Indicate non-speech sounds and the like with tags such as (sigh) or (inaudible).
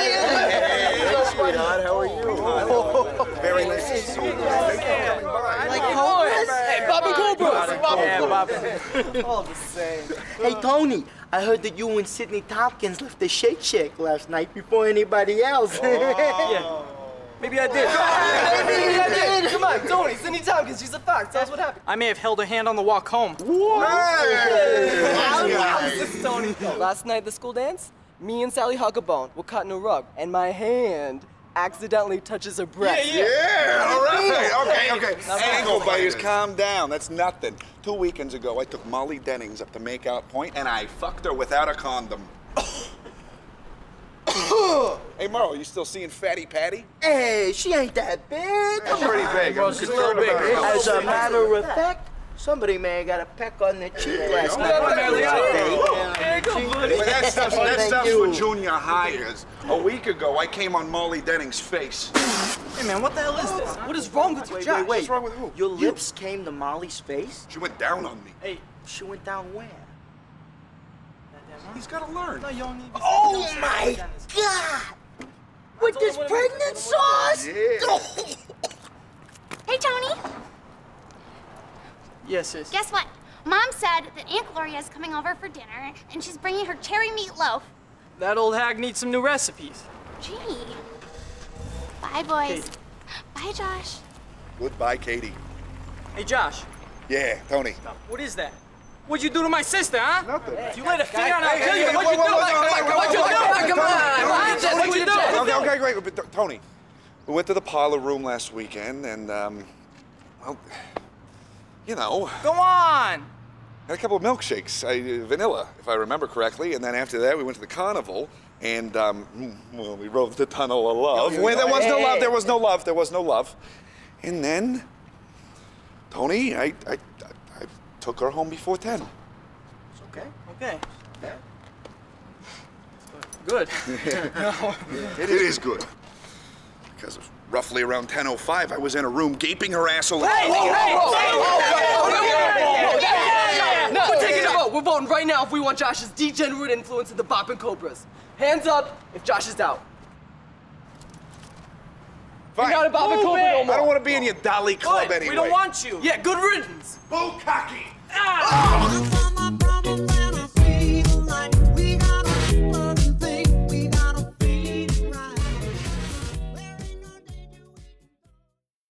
Hey, sweetheart, how are you? Very nice to see you. Thank you for coming by. Like Cobras? Hey, Boppin' Cobras. Bob Yeah, Bob. All the same. Hey, Tony, I heard that you and Cindy Tompkins left the Shake Shack last night before anybody else. Oh. Yeah. Maybe I did. Maybe I did. Come on, Tony, Cindy Tompkins, she's a fox. Tell us what happened. I may have held her hand on the walk home. This is Tony. Last night the school dance, me and Sally Huckabone were cutting a rug, and my hand accidentally touches her breast. Yeah, yeah. all right. Okay, okay. Not Ankle biters, calm down. That's nothing. Two weekends ago, I took Molly Dennings up to make out point, and I fucked her without a condom. (coughs) hey, Meryl, you still seeing Fatty Patty? hey, she ain't that big. That's pretty big. I'm she's a little big. As a matter of fact, somebody may have got a peck on the cheek last night. That stuff's, that stuff's for junior hires. A week ago, I came on Molly Dennings' face. Hey, man, what the hell is this? What is wrong with you, Wait, Josh? wait, wait. What's wrong with who? Your lips came to Molly's face? She went down on me. Hey, She went down where? He's got to learn. no, you don't need to Oh my God! With this pregnant sauce? (laughs) Hey, Tony, Yes, sis. guess what? Mom said that Aunt Gloria is coming over for dinner, and she's bringing her cherry meatloaf. That old hag needs some new recipes. Gee. Bye, boys. Bye, Josh. Goodbye, Katie. Hey, Josh, Yeah, Tony. what is that? What'd you do to my sister, huh? Nothing. If you laid a finger on, I'll hey, kill you. What'd you do? What'd you whoa, do? whoa, whoa, Come whoa, on. whoa, What'd you do? What'd? Okay, okay, great. But, but, Tony, we went to the parlor room last weekend, and um, well, you know, Go on. had a couple of milkshakes, I, vanilla, if I remember correctly, and then after that we went to the carnival, and um, mm, well, we rode the tunnel of love. Where there was no love, there was no love, there was no love, and then, Tony, I, I, I, I took her home before ten. It's Okay. Okay. Good. (laughs) (laughs) It is good. Because roughly around 10:05, I was in a room gaping her asshole. No, we're taking a vote. We're voting right now if we want Josh's degenerate influence in the Boppin' Cobras. Hands up if Josh is out. Fine. You're not a Boppin' Cobra no I don't want to be in your Dolly Club Good. anyway. We don't want you. Yeah, good riddance. Bukkake. Ah! I'm from a brown